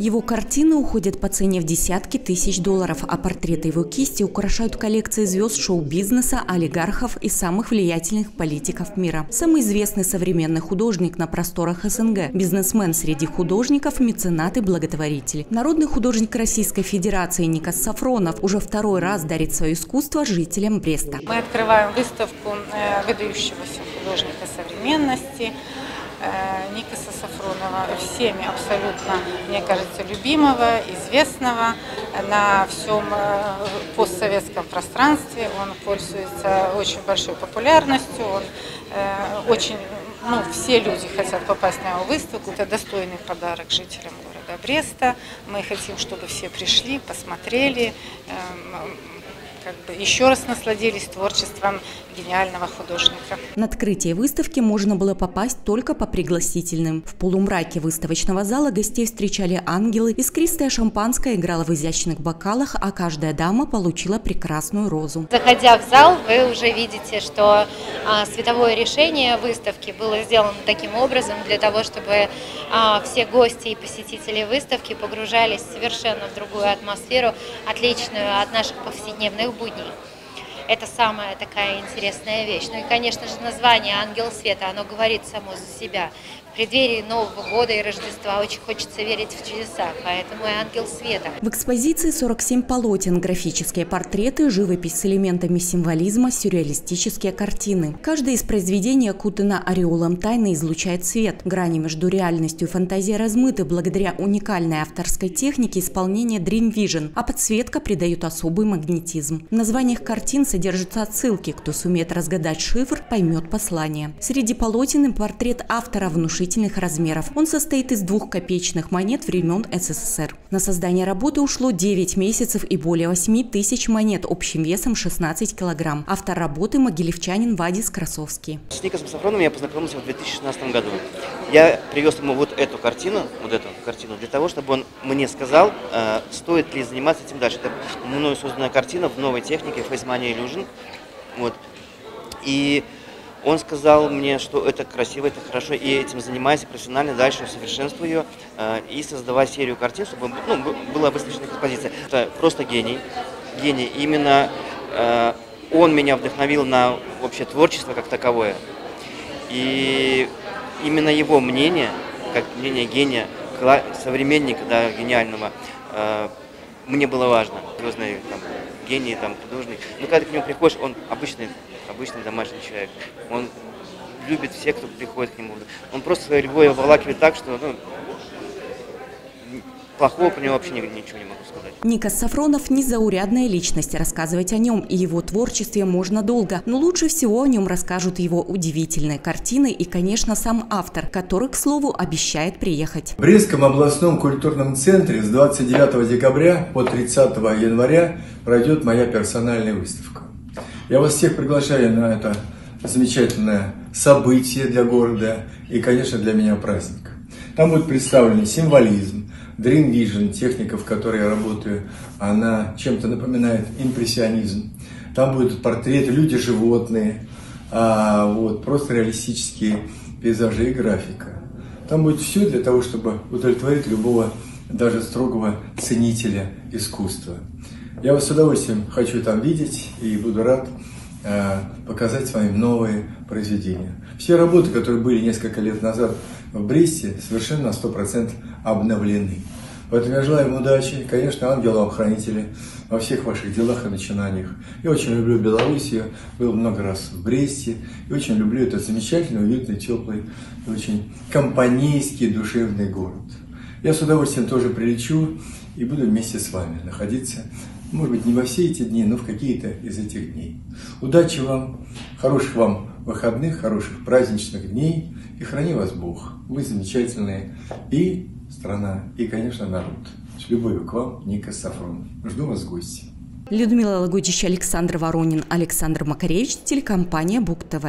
Его картины уходят по цене в десятки тысяч долларов, а портреты его кисти украшают коллекции звезд шоу-бизнеса, олигархов и самых влиятельных политиков мира. Самый известный современный художник на просторах СНГ, бизнесмен среди художников, меценат и благотворитель. Народный художник Российской Федерации Никас Сафронов уже второй раз дарит свое искусство жителям Бреста. Мы открываем выставку э, выдающегося художника современности – Никаса Сафронова, всеми абсолютно, мне кажется, любимого, известного на всем э, постсоветском пространстве. Он пользуется очень большой популярностью, он э, очень, ну, все люди хотят попасть на его выставку. Это достойный подарок жителям города Бреста. Мы хотим, чтобы все пришли, посмотрели, эм, как бы еще раз насладились творчеством гениального художника. На открытие выставки можно было попасть только по пригласительным. В полумраке выставочного зала гостей встречали ангелы, искристое шампанское играло в изящных бокалах, а каждая дама получила прекрасную розу. Заходя в зал, вы уже видите, что а, световое решение выставки было сделано таким образом для того, чтобы а, все гости и посетители выставки погружались совершенно в другую атмосферу, отличную от наших повседневных будней. Это самая такая интересная вещь. Ну и, конечно же, название «Ангел света», оно говорит само за себя в преддверии Нового года и Рождества очень хочется верить в чудеса, поэтому и ангел света. В экспозиции 47 полотен, графические портреты, живопись с элементами символизма, сюрреалистические картины. Каждое из произведений окутано ореолом тайны излучает свет. Грани между реальностью и фантазией размыты благодаря уникальной авторской технике исполнения Dream Vision, а подсветка придает особый магнетизм. В названиях картин содержатся отсылки. Кто сумеет разгадать шифр, поймет послание. Среди полотен портрет автора внушительный внушительных размеров. Он состоит из двух копеечных монет времен СССР. На создание работы ушло 9 месяцев и более 8 тысяч монет общим весом 16 килограмм. Автор работы – могилевчанин Вадис Красовский. С Никосом Сафроновым я познакомился в 2016 году. Я привез ему вот эту картину, вот эту картину, для того, чтобы он мне сказал, э, стоит ли заниматься этим дальше. Это мною созданная картина в новой технике Face Money Illusion. Вот. И он сказал мне, что это красиво, это хорошо, и этим занимайся профессионально, дальше усовершенствуй ее э, и создавай серию картин, чтобы ну, была выставочная экспозиция. Это просто гений, гений. Именно э, он меня вдохновил на вообще творчество как таковое. И именно его мнение, как мнение гения, современника, да, гениального, э, мне было важно. Звездный там, гений, там, художник. Но когда ты к нему приходишь, он обычный, обычный домашний человек. Он любит всех, кто приходит к нему. Он просто своей любовью обволакивает так, что ну, плохого про него вообще ничего не могу сказать. Никас Сафронов – незаурядная личность. Рассказывать о нем и его творчестве можно долго, но лучше всего о нем расскажут его удивительные картины и, конечно, сам автор, который, к слову, обещает приехать. В Брестском областном культурном центре с 29 декабря по 30 января пройдет моя персональная выставка. Я вас всех приглашаю на это замечательное событие для города и, конечно, для меня праздник. Там будет представлен символизм, Dream Vision, техника, в которой я работаю, она чем-то напоминает импрессионизм. Там будут портреты, люди, животные, а, вот, просто реалистические пейзажи и графика. Там будет все для того, чтобы удовлетворить любого, даже строгого ценителя искусства. Я вас с удовольствием хочу там видеть и буду рад э, показать с вами новые произведения. Все работы, которые были несколько лет назад в Бресте, совершенно на 100% обновлены. Поэтому я желаю вам удачи, конечно, ангелам-хранители во всех ваших делах и начинаниях. Я очень люблю Белоруссию, был много раз в Бресте, и очень люблю этот замечательный, уютный, теплый, очень компанейский, душевный город. Я с удовольствием тоже прилечу и буду вместе с вами находиться, может быть, не во все эти дни, но в какие-то из этих дней. Удачи вам, хороших вам выходных, хороших праздничных дней, и храни вас Бог. Вы замечательные и страна и, конечно, народ. С любовью к вам, Ника Сафронов. Жду вас в гости. Людмила Лагудич, Александр Воронин, Александр Макаревич, телекомпания Бук ТВ.